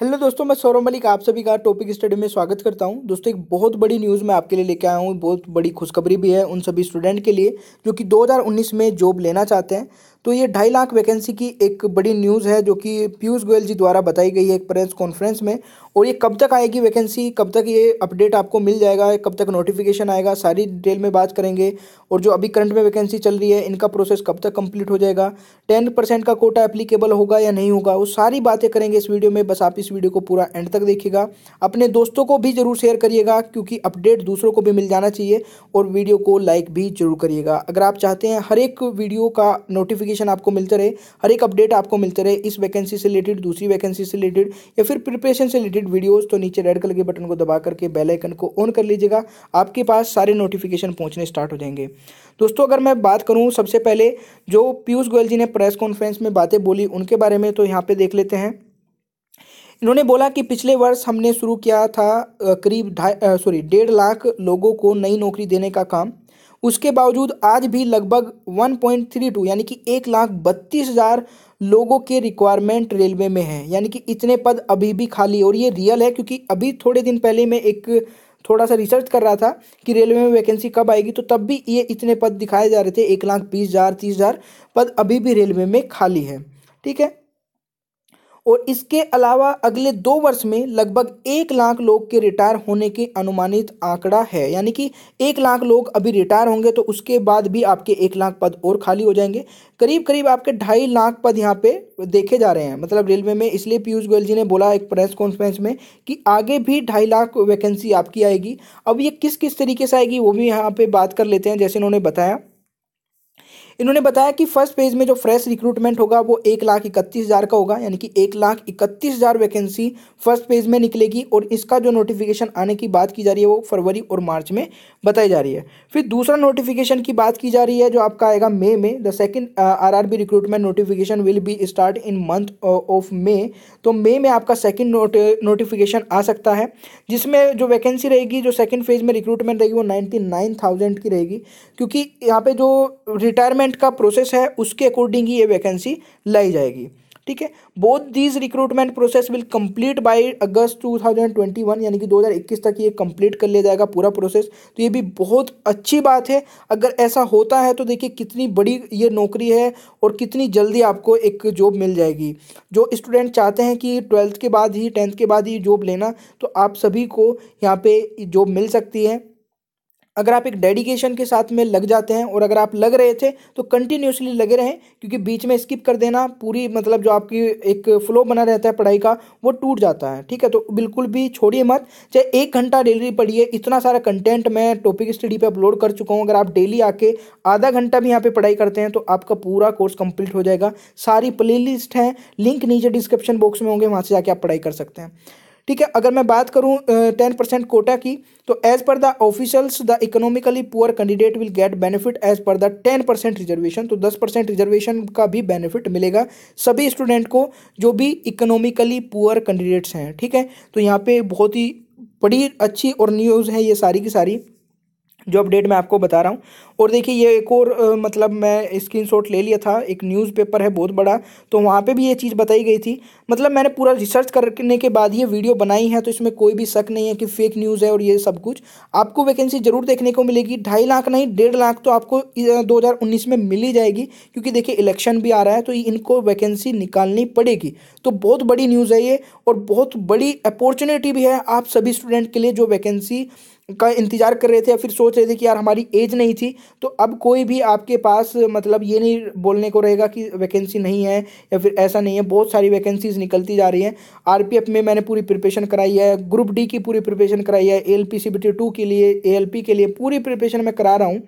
Hello दोस्तों, मैं सौरभ मलिक, आप सभी का टॉपिक स्टडी में स्वागत करता हूँ। दोस्तों, एक बहुत बड़ी न्यूज़ मैं आपके लिए लेके आया हूँ। बहुत बड़ी खुशखबरी भी है उन सभी स्टूडेंट के लिए, जो कि 2019 में जॉब लेना चाहते हैं। तो ये ढाई लाख वैकेंसी की एक बड़ी न्यूज़ है जो कि पीयूष गोयल जी द्वारा बताई गई है एक प्रेस कॉन्फ्रेंस में। और ये कब तक आएगी वैकेंसी कब तक ये अपडेट आपको मिल जाएगा? कब तक नोटिफिकेशन आएगा? सारी डिटेल में बात करेंगे। और जो अभी करंट में वैकेंसी चल रही है, इनका प्रोसेस कब तक कंप्लीट हो जाएगा? टेन परसेंट का कोटा एप्लीकेबल होगा या नहीं होगा? वो सारी बातें करेंगे इस वीडियो में। बस आप इस वीडियो को पूरा एंड तक देखिएगा। अपने दोस्तों को भी ज़रूर शेयर करिएगा, क्योंकि अपडेट दूसरों को भी मिल जाना चाहिए। और वीडियो को लाइक भी ज़रूर करिएगा। अगर आप चाहते हैं हर एक वीडियो का नोटिफिकेशन आपको मिलते रहे, हर एक अपडेट आपको मिलते रहे, इस वैकेंसी से रिलेटेड दूसरी वैकेंसी से रिलेटेड या फिर प्रिपरेशन से रिलेटेड वीडियोस तो नीचे रेड कलर के बटन को दबा करके बेल आइकन को ऑन कर लीजिएगा, आपके पास सारे नोटिफिकेशन पहुँचने स्टार्ट हो जाएँगे। दोस्तों, अगर मैं बात करूँ सबसे पहले, जो पीयूष गोयल जी ने प्रेस कॉन्फ्रेंस में बातें बोली, उनके बारे में तो यहाँ पर देख लेते हैं। इन्होंने बोला कि पिछले वर्ष हमने शुरू किया था करीब ढाई सॉरी डेढ़ लाख लोगों को नई नौकरी देने का काम। उसके बावजूद आज भी लगभग 1.32 यानी कि एक लाख बत्तीस हज़ार लोगों के रिक्वायरमेंट रेलवे में है। यानी कि इतने पद अभी भी खाली और ये रियल है क्योंकि अभी थोड़े दिन पहले मैं एक थोड़ा सा रिसर्च कर रहा था कि रेलवे में वैकेंसी कब आएगी तो तब भी ये इतने पद दिखाए जा रहे थे। एक लाख बीस हज़ार, तीस हज़ार पद अभी भी रेलवे में खाली है। ठीक है? और इसके अलावा अगले दो वर्ष में लगभग एक लाख लोग के रिटायर होने की अनुमानित आंकड़ा है। यानी कि एक लाख लोग अभी रिटायर होंगे तो उसके बाद भी आपके एक लाख पद और खाली हो जाएँगे। करीब करीब आपके ढाई लाख पद यहाँ पे देखे जा रहे हैं। मतलब रेलवे में इसलिए पीयूष गोयल जी ने बोला एक प्रेस कॉन्फ्रेंस में कि आगे भी ढाई लाख वैकेंसी आपकी आएगी। अब ये किस किस तरीके से आएगी, वो भी यहाँ पे बात कर लेते हैं, जैसे उन्होंने बताया। इन्होंने बताया कि फ़र्स्ट फ़ेज़ में जो फ्रेश रिक्रूटमेंट होगा वो एक लाख इकतीस हज़ार का होगा, यानी कि एक लाख इकतीस हज़ार वैकेंसी फ़र्स्ट फ़ेज़ में निकलेगी और इसका जो नोटिफिकेशन आने की बात की जा रही है वो फरवरी और मार्च में बताई जा रही है। फिर दूसरा नोटिफिकेशन की बात की जा रही है जो आपका आएगा मे में the second R R B recruitment notification will be start in month of May तो मे में आपका सेकेंड नोटिफिकेशन आ सकता है, जिसमें जो वैकेंसी रहेगी, जो सेकेंड फ़ेज़ में रिक्रूटमेंट रहेगी, वो नाइन्टी नाइन थाउज़ेंड की रहेगी। क्योंकि यहाँ पे जो रिटायरमेंट रिक्रूटमेंट का प्रोसेस है, उसके अकॉर्डिंग ही ये वैकेंसी लाई जाएगी। ठीक है? Both these recruitment process will complete by August 2021 यानी कि 2021 तक ये कंप्लीट कर लिया जाएगा पूरा प्रोसेस तो ये भी बहुत अच्छी बात है। अगर ऐसा होता है तो देखिए कितनी बड़ी ये नौकरी है और कितनी जल्दी आपको एक जॉब मिल जाएगी। जो स्टूडेंट चाहते हैं कि ट्वेल्थ के बाद ही टेंथ के बाद ही जॉब लेना तो आप सभी को यहाँ पे जॉब मिल सकती है। अगर आप एक डेडिकेशन के साथ में लग जाते हैं और अगर आप लग रहे थे तो कंटिन्यूसली लगे रहें, क्योंकि बीच में स्किप कर देना, पूरी मतलब जो आपकी एक फ्लो बना रहता है पढ़ाई का, वो टूट जाता है, ठीक है? तो बिल्कुल भी छोड़िए मत, चाहे एक घंटा डेली पढ़िए, इतना सारा कंटेंट मैं टॉपिक स्टडी पर अपलोड कर चुका हूँ, अगर आप डेली आके आधा घंटा भी यहाँ पर पढ़ाई करते हैं तो आपका पूरा कोर्स कंप्लीट हो जाएगा। सारी प्ले लिस्ट है लिंक नीचे डिस्क्रिप्शन बॉक्स में होंगे, वहाँ से जाके आप पढ़ाई कर सकते हैं। ठीक है, अगर मैं बात करूँ टेन परसेंट कोटा की तो as per the officials the economically poor candidate will get benefit as per the ten percent reservation तो दस परसेंट रिजर्वेशन का भी बेनिफिट मिलेगा सभी स्टूडेंट को जो भी इकोनॉमिकली पुअर कैंडिडेट्स हैं, ठीक है? तो यहाँ पे बहुत ही बड़ी, अच्छी और न्यूज़ है ये सारी की सारी। जो अपडेट मैं आपको बता रहा हूँ। और देखिए ये एक और आ, मतलब मैं स्क्रीनशॉट ले लिया था एक न्यूज़पेपर है बहुत बड़ा तो वहाँ पे भी ये चीज़ बताई गई थी। मतलब मैंने पूरा रिसर्च करने के बाद ये वीडियो बनाई है तो इसमें कोई भी शक नहीं है कि फेक न्यूज़ है और ये सब कुछ। आपको वैकेंसी ज़रूर देखने को मिलेगी। ढाई लाख नहीं डेढ़ लाख तो आपको दो हज़ार उन्नीस में मिल ही जाएगी क्योंकि देखिए इलेक्शन भी आ रहा है तो इनको वैकेंसी निकालनी पड़ेगी। तो बहुत बड़ी न्यूज़ है ये और बहुत बड़ी अपॉर्चुनिटी भी है आप सभी स्टूडेंट के लिए जो वैकेंसी का इंतज़ार कर रहे थे या फिर सोच रहे थे कि यार हमारी एज नहीं थी तो अब कोई भी आपके पास मतलब ये नहीं बोलने को रहेगा कि वैकेंसी नहीं है या फिर ऐसा नहीं है। बहुत सारी वैकेंसीज निकलती जा रही हैं। आरपीएफ में मैंने पूरी प्रिपरेशन कराई है ग्रुप डी की पूरी प्रिपरेशन कराई है A L P C B T two के लिए ए एल पी के लिए पूरी प्रिपरेशन मैं करा रहा हूँ।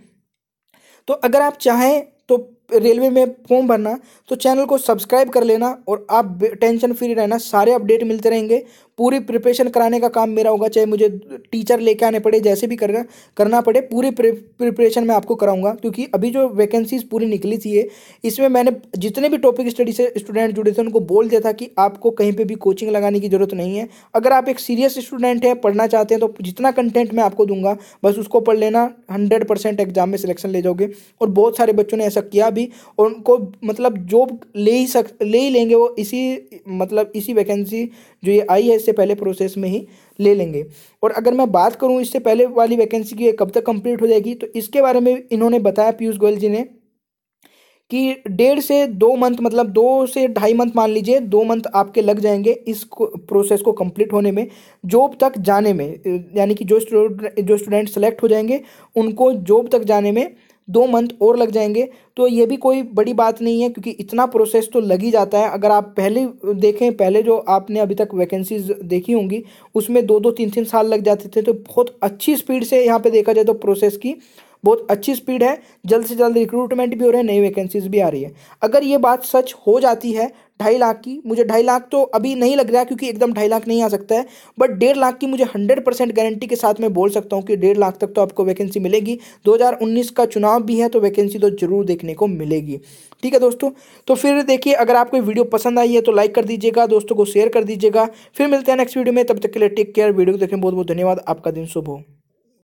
तो अगर आप चाहें तो रेलवे में फॉर्म भरना तो चैनल को सब्सक्राइब कर लेना और आप टेंशन फ्री रहना, सारे अपडेट मिलते रहेंगे। पूरी प्रिपरेशन कराने का काम मेरा होगा, चाहे मुझे टीचर लेके आने पड़े, जैसे भी करना करना पड़े, पूरी प्रिपरेशन मैं आपको कराऊँगा। क्योंकि अभी जो वैकेंसीज पूरी निकली थी है इसमें मैंने जितने भी टॉपिक स्टडी से स्टूडेंट जुड़े थे, उनको बोल दिया था कि आपको कहीं पर भी कोचिंग लगाने की ज़रूरत नहीं है। अगर आप एक सीरियस स्टूडेंट है, पढ़ना चाहते हैं तो जितना कंटेंट मैं आपको दूँगा, बस उसको पढ़ लेना हंड्रेड परसेंट एग्ज़ाम में सिलेक्शन ले जाओगे। और बहुत सारे बच्चों ने ऐसा किया भी, और उनको मतलब जॉब ले ही सक, ले ही लेंगे वो, इसी मतलब इसी वैकेंसी जो ये आई है इससे पहले प्रोसेस में ही ले लेंगे। और अगर मैं बात करूँ इससे पहले वाली वैकेंसी की कब तक कंप्लीट हो जाएगी तो इसके बारे में इन्होंने बताया पीयूष गोयल जी ने कि डेढ़ से दो मंथ मतलब दो से ढाई मंथ मान लीजिए, दो मंथ आपके लग जाएँगे इस प्रोसेस को कंप्लीट होने में जॉब तक जाने में, यानी कि जो स्टूडेंट जो स्टूडेंट सेलेक्ट हो जाएँगे, उनको जॉब तक जाने में दो मंथ और लग जाएँगे तो ये भी कोई बड़ी बात नहीं है, क्योंकि इतना प्रोसेस तो लग ही जाता है। अगर आप पहले देखें, पहले जो आपने अभी तक वैकेंसीज देखी होंगी, उसमें दो दो, तीन तीन साल लग जाते थे तो बहुत अच्छी स्पीड से यहाँ पर देखा जाए तो प्रोसेस की बहुत अच्छी स्पीड है। जल्द से जल्द रिक्रूटमेंट भी हो रहे हैं, नई वैकेंसीज भी आ रही है। अगर ये बात सच हो जाती है ढाई लाख की। मुझे ढाई लाख तो अभी नहीं लग रहा क्योंकि एकदम ढाई लाख नहीं आ सकता है। बट डेढ़ लाख की मुझे हंड्रेड परसेंट गारंटी के साथ मैं बोल सकता हूँ कि डेढ़ लाख तक तो आपको वैकेंसी मिलेगी। 2019 का चुनाव भी है तो वैकेंसी तो ज़रूर देखने को मिलेगी। ठीक है दोस्तों तो फिर देखिए, अगर आपको वीडियो पसंद आई है तो लाइक कर दीजिएगा, दोस्तों को शेयर कर दीजिएगा। फिर मिलते हैं नेक्स्ट वीडियो में, तब तक के लिए टेक केयर वीडियो को देखने बहुत बहुत धन्यवाद, आपका दिन शुभ हो।